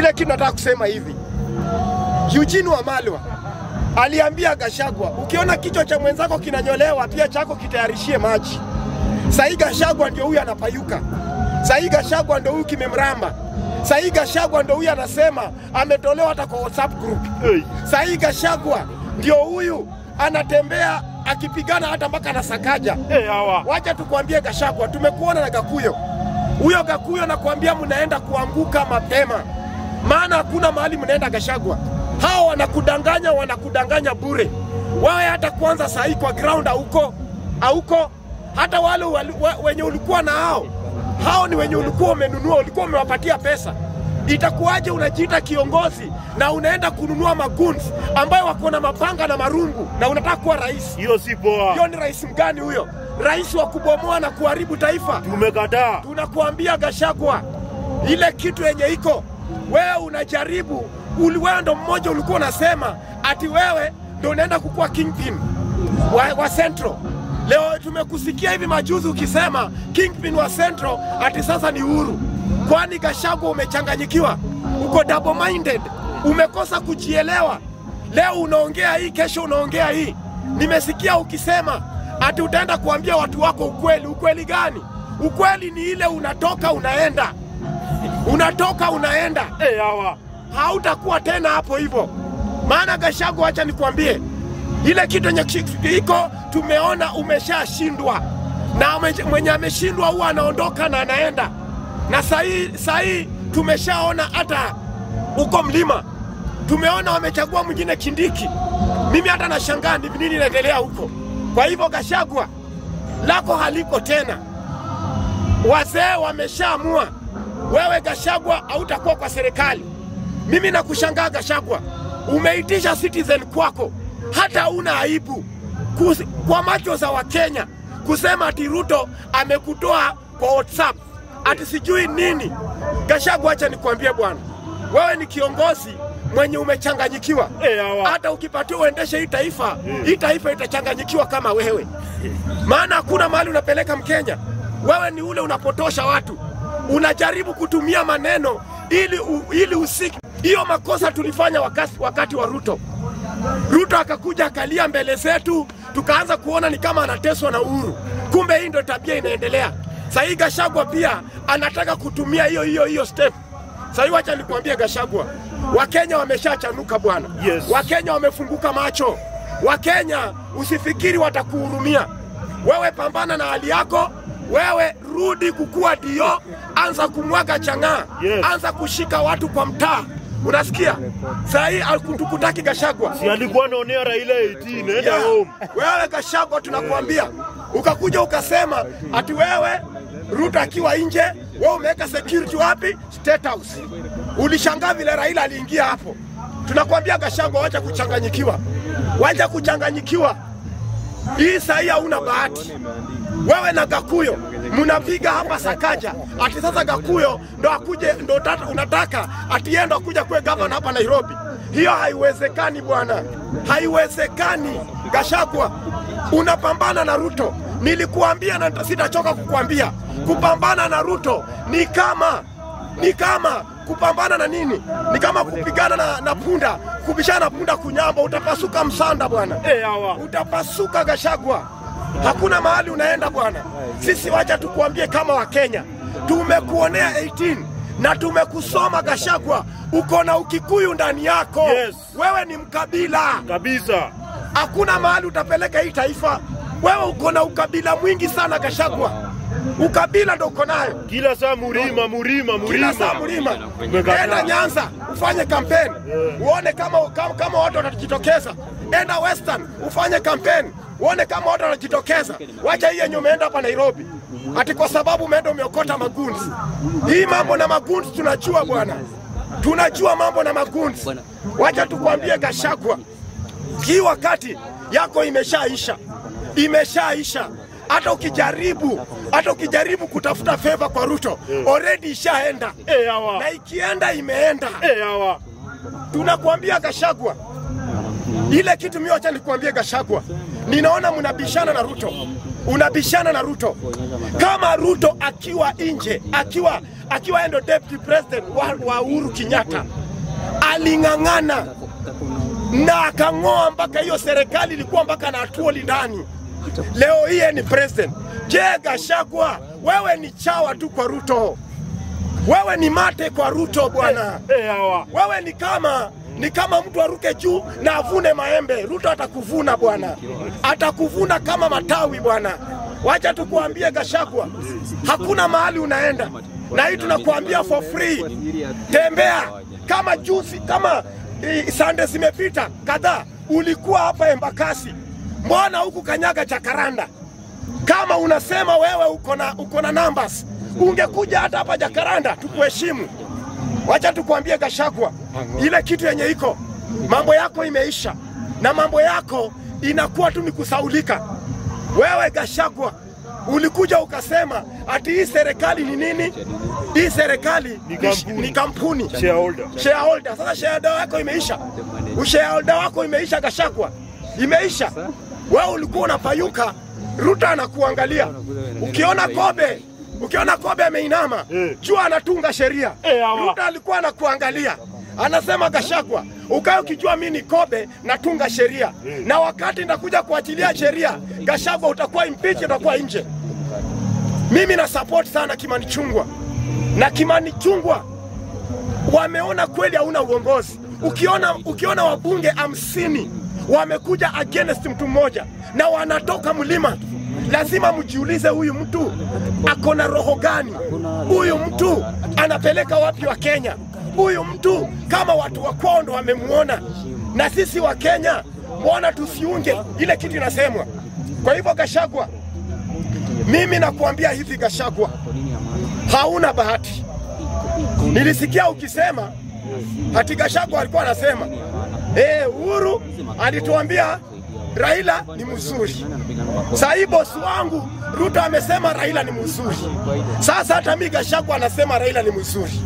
Ile kitu nataka kusema hivi, Eugene Wamalwa aliambia Gashagwa, ukiona kichwa cha mwenzako kinanyolewa, pia chako kitayarishie maji. Sahii Gashagwa ndio huyu anapayuka, sahii Gashagwa ndio huyu kimemramba, sahii Gashagwa ndio huyu anasema ametolewa hata kwa WhatsApp group. Sahii Gashagwa ndio huyu anatembea akipigana hata mpaka na Sakaja. Hey, hawa. Wacha tukwambie Gashagwa, tumekuona na Gakuyo. Huyo Gakuyo nakwambia mnaenda kuanguka mapema, maana hakuna mahali mnaenda Gashagwa. Hao wanakudanganya, wanakudanganya bure. Wawe hata kwanza sahii kwa ground hauko hauko, hata wale wenye ulikuwa na hao hao ni wenye ulikuwa umenunua, ulikuwa umewapatia pesa. Itakuwaje unajiita kiongozi na unaenda kununua maguns ambayo wako na mapanga na marungu na unataka kuwa rais? Hiyo si poa. Hiyo ni rais mgani huyo? Rais wa kubomoa na kuharibu taifa. Tumekataa. Tunakuambia Gashagwa, ile kitu yenye iko wewe unajaribu wewe ndo mmoja ulikuwa unasema ati wewe ndo unaenda kukuwa kingpin wa, wa Central. Leo tumekusikia hivi majuzi ukisema kingpin wa Central ati sasa ni Uhuru. Kwani Gachagua, umechanganyikiwa? Uko double minded, umekosa kujielewa. Leo unaongea hii, kesho unaongea hii. Nimesikia ukisema ati utaenda kuambia watu wako ukweli. Ukweli gani? Ukweli ni ile unatoka unaenda, unatoka unaenda, Hey, hawa. hautakuwa tena hapo hivyo. Maana Gashagu, acha nikwambie, ile kitu yenye iko tumeona umeshashindwa, na mwenye ameshindwa huwa anaondoka na anaenda, na sahii sahii tumeshaona hata uko mlima tumeona wamechagua mwingine Kindiki. Mimi hata nashangaa ni nini inaendelea huko. Kwa hivyo Gashagwa, lako haliko tena, wazee wameshaamua. Wewe Gashagwa hautakuwa kwa serikali. Mimi nakushangaa Gashagwa, umeitisha Citizen kwako, hata una aibu Kus, kwa macho za Wakenya kusema ati Ruto amekutoa kwa WhatsApp ati sijui nini. Gashagwa, acha nikuambie bwana, wewe ni kiongozi mwenye umechanganyikiwa. Hey. Hata ukipatiwa uendeshe hii taifa, hii taifa itachanganyikiwa kama wewe, maana hakuna mahali unapeleka Mkenya. Wewe ni ule unapotosha watu, unajaribu kutumia maneno ili, u, ili usiki. Hiyo makosa tulifanya wakati, wakati wa Ruto. Ruto akakuja akalia mbele zetu, tukaanza kuona ni kama anateswa na Uhuru. Kumbe hii ndio tabia inaendelea. Sahii Gashagwa pia anataka kutumia hiyo hiyo hiyo step. Sahii wacha nikwambie Gashagwa, Wakenya wameshachanuka bwana. Yes. Wakenya wamefunguka macho. Wakenya usifikiri watakuhurumia. Wewe pambana na hali yako, wewe rudi kukua dio, anza kumwaga chang'aa, Yes. anza kushika watu kwa mtaa. Unasikia? Sahii hatukutaki Gashagwa. Si alikuwa anaonea Raila 18, nenda Yeah. home. Wewe Gashagwa tunakuambia, ukakuja ukasema ati wewe Ruto akiwa nje, wewe umeweka security wapi? State House. Ulishangaa vile Raila aliingia hapo. Tunakuambia Gashagwa, wacha kuchanganyikiwa, wacha kuchanganyikiwa. Hii sahi hauna bahati. Wewe na Gakuyo mnapiga hapa Sakaja, ati sasa Gakuyo ndo akuje, ndo tata- unataka ati yeye ndo akuja kuwe gavana hapa Nairobi. Hiyo haiwezekani bwana, haiwezekani. Gashagwa, unapambana na Ruto. Nilikuambia na sitachoka kukuambia, kupambana na Ruto ni kama ni kama kupambana na nini? Ni kama kupigana na, na punda, kubishana na punda kunyamba, utapasuka msanda bwana utapasuka Gashagwa, hakuna mahali unaenda bwana. Sisi wacha tukuambie kama Wakenya, tumekuonea 18 na tumekusoma Gashagwa, uko na ukikuyu ndani yako. Yes. Wewe ni mkabila, Kabisa. hakuna mahali utapeleka hii taifa. Wewe uko na ukabila mwingi sana Gashagwa, ukabila ndo uko nayo Kila saa murima, murima, kila saa murima. Enda Nyanza ufanye kampeni yeah. uone kama, kama, kama watu watajitokeza. Enda Western ufanye kampeni uone kama watu wanajitokeza. Wacha hii yenye umeenda hapa Nairobi ati kwa sababu umeenda umeokota magunzi. Hii mambo na magunzi tunajua bwana, tunajua mambo na magunzi. Wacha tukwambie Gashagwa, hii wakati yako imeshaisha, imeshaisha. Hata ukijaribu hata ukijaribu kutafuta feva kwa Ruto already ishaenda, na ikienda imeenda. Tunakuambia Gashagwa, ile kitu mimi wacha nikuambie Gashagwa, ninaona mnabishana na Ruto. unabishana na Ruto. Kama Ruto akiwa nje, akiwa akiwa endo deputy president wa, wa Uhuru Kenyatta aling'ang'ana na akang'oa mpaka hiyo serikali ilikuwa mpaka na atuoli ndani. Leo hii yeye ni president. Je, Gashagwa, wewe ni chawa tu kwa Ruto, wewe ni mate kwa Ruto bwana. Eh, hawa. Wewe ni kama ni kama mtu aruke juu na avune maembe. Ruto atakuvuna bwana, atakuvuna kama matawi bwana. Wacha tukuambie Gashagwa, hakuna mahali unaenda, na hii tunakuambia for free. Tembea kama juzi, kama eh, sande zimepita kadhaa, ulikuwa hapa Embakasi, mbona huku kanyaga Jakaranda? Kama unasema wewe uko na uko na numbers, ungekuja hata hapa Jakaranda tukuheshimu. Wacha tukuambie Gashagwa, ile kitu yenye iko mambo yako imeisha, na mambo yako inakuwa tu ni kusaulika. Wewe Gashagwa ulikuja ukasema ati hii serikali ni nini? Hii serikali Ni ni, kampuni. ni kampuni Shareholder. shareholder. Sasa shareholder wako imeisha, ushareholder wako imeisha, Gashagwa, imeisha. Wewe ulikuwa unapayuka, Ruto anakuangalia. Ukiona Kobe, ukiona Kobe ameinama, Eh. jua anatunga sheria. Eh. Ruto alikuwa anakuangalia, anasema Gashagwa, ukae ukijua mimi ni Kobe natunga sheria, na wakati ndakuja kuachilia sheria, Gashagwa utakuwa impeach, utakuwa nje. Mimi na support sana Kimani Chungwa na Kimani Chungwa wameona kweli hauna uongozi. Ukiona, ukiona wabunge hamsini wamekuja against mtu mmoja na wanatoka mlima, lazima mjiulize, huyu mtu ako na roho gani? Huyu mtu anapeleka wapi wa Kenya? Huyu mtu kama watu wa kwao ndo wamemwona, na sisi wa Kenya mbona tusiunge ile kitu inasemwa? Kwa hivyo Gashagwa, mimi nakuambia hivi Gashagwa, hauna bahati. Nilisikia ukisema hati Gashagwa alikuwa anasema eh, Uhuru alituambia Raila ni mzuri. Sasa hii bosi wangu Ruto amesema Raila ni mzuri. Sasa hata mimi Gachagua anasema Raila ni mzuri.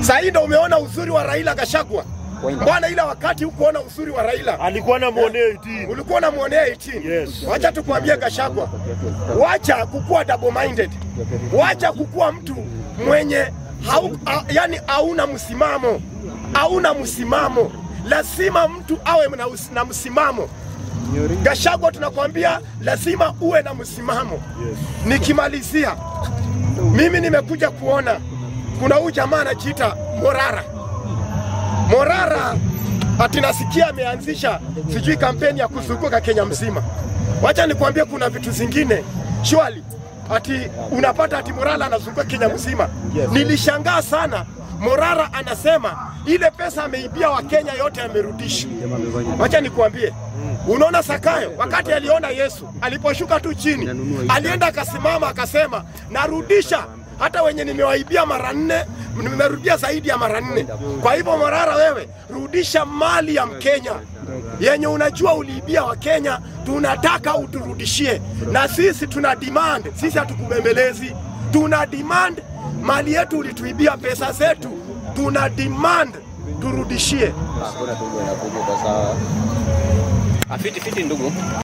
Sasa hii ndio umeona uzuri wa Raila Gashagwa. Bwana, ila wakati hukuona uzuri wa Raila? Alikuwa na mwonea 18. ulikuwa unamwonea 18. Yes. Wacha tukwambie Gashagwa, wacha kukuwa double minded, wacha kukuwa mtu mwenye hau, a, yani hauna msimamo, hauna msimamo. Lazima mtu awe na, na msimamo. Gashagwa, tunakwambia lazima uwe na msimamo. Nikimalizia, mimi nimekuja kuona kuna huyu jamaa anajiita Morara. Morara ati nasikia ameanzisha sijui kampeni ya kuzunguka Kenya mzima. Wacha nikwambie, kuna vitu zingine shwali ati unapata ati Morara anazunguka Kenya mzima. Nilishangaa sana. Morara anasema ile pesa ameibia wa Kenya yote amerudisha. Wacha nikuambie, unaona Sakayo wakati aliona Yesu aliposhuka tu chini, alienda akasimama akasema, narudisha. Hata wenye nimewaibia mara nne, nimerudia zaidi ya mara nne. Kwa hivyo Morara, wewe rudisha mali ya Mkenya. Yenye unajua uliibia wa Kenya, tunataka uturudishie, na sisi tuna demand, sisi hatukubembelezi, tuna demand mali yetu, ulituibia pesa zetu, tuna demand turudishie. Afiti fiti ndugu.